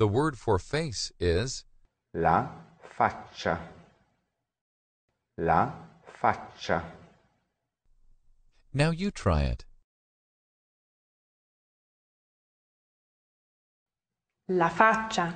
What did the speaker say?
The word for face is La faccia. La faccia. Now you try it. La faccia.